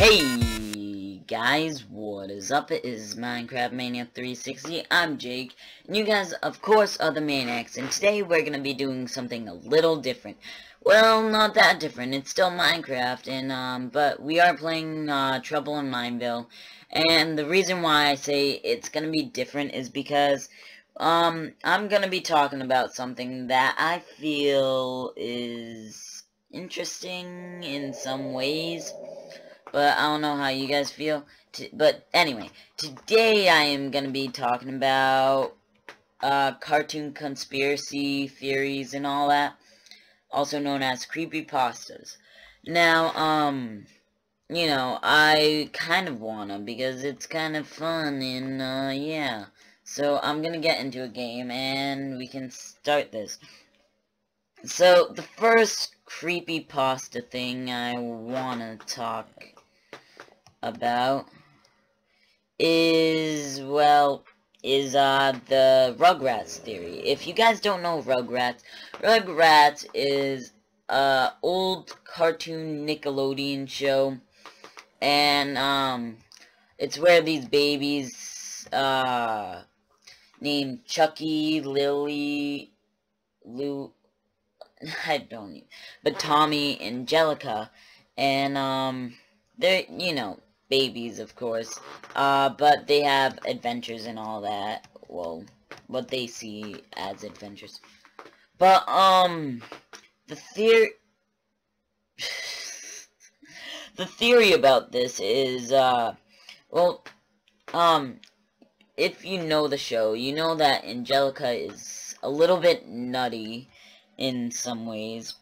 Hey guys, what is up? It is Minecraft Mania 360. I'm Jake, and you guys, of course, are the Maniacs, and today we're gonna be doing something a little different. Well, not that different. It's still Minecraft, and um, but we are playing uh, Trouble in Mineville, and the reason why I say it's gonna be different is because um, I'm gonna be talking about something that I feel is interesting in some ways but I don't know how you guys feel. But anyway, today I am going to be talking about uh, cartoon conspiracy theories and all that, also known as creepy pastas. Now, um, you know, I kind of wanna because it's kind of fun and, uh, yeah. So I'm gonna get into a game and we can start this. So, the first creepy pasta thing I wanna talk about is, well, is uh, the Rugrats theory. If you guys don't know Rugrats, Rugrats is a old cartoon Nickelodeon show, and um, it's where these babies uh, named Chucky, Lily, Lou, I don't know, but Tommy, Angelica, and um, they're, you know, babies, of course. Uh, but they have adventures and all that. Well, what they see as adventures. But, um, the theory... the theory about this is, uh, well, um, if you know the show, you know that Angelica is a little bit nutty in some ways.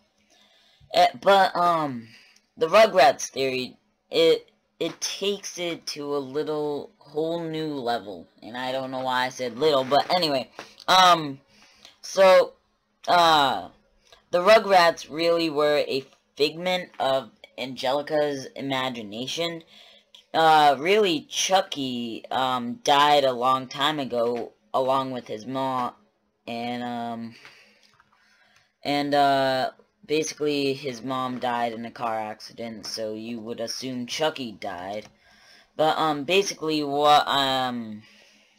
Uh, but, um, the Rugrats theory, it it takes it to a little whole new level. And I don't know why I said little, but anyway. Um, so, uh, the Rugrats really were a figment of Angelica's imagination. Uh, really, Chucky, um, died a long time ago, along with his mom, and, um, and, uh, basically his mom died in a car accident, so you would assume Chucky died. But um basically what um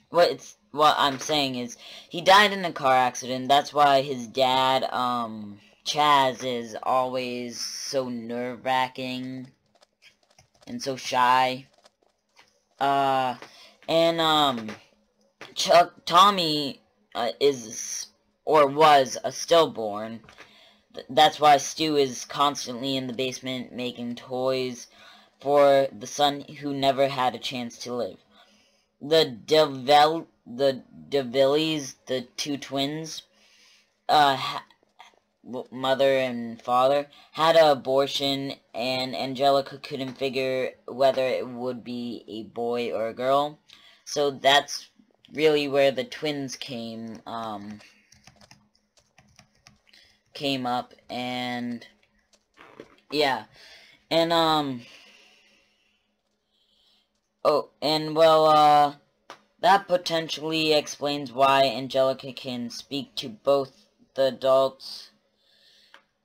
what it's what I'm saying is he died in a car accident. That's why his dad um Chaz is always so nerve-wracking and so shy. Uh and um Chuck Tommy uh, is or was a stillborn that's why Stu is constantly in the basement making toys for the son who never had a chance to live. The Devel the DeVillies, the two twins, uh, mother and father, had an abortion, and Angelica couldn't figure whether it would be a boy or a girl. So that's really where the twins came, um, came up and yeah. And um oh and well uh that potentially explains why Angelica can speak to both the adults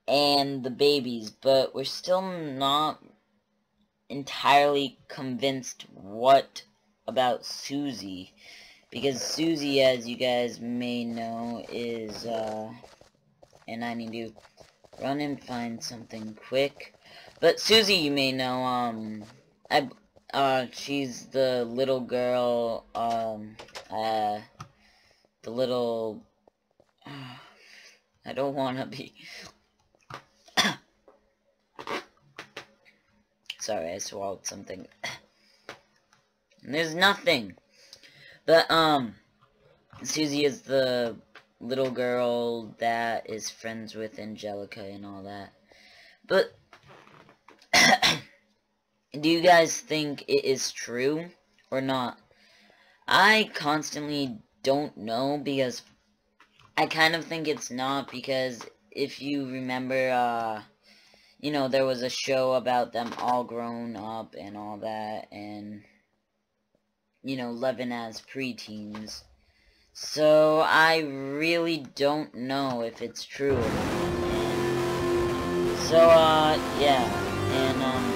and the babies but we're still not entirely convinced what about Susie. Because Susie as you guys may know is uh and I need to run and find something quick. But Susie, you may know, um, I, uh, she's the little girl, um, uh, the little, uh, I don't want to be, sorry, I swallowed something, there's nothing, but, um, Susie is the little girl that is friends with Angelica and all that. But, do you guys think it is true or not? I constantly don't know because I kind of think it's not because if you remember, uh, you know, there was a show about them all grown up and all that and, you know, living as preteens. So I really don't know if it's true. So uh yeah, and um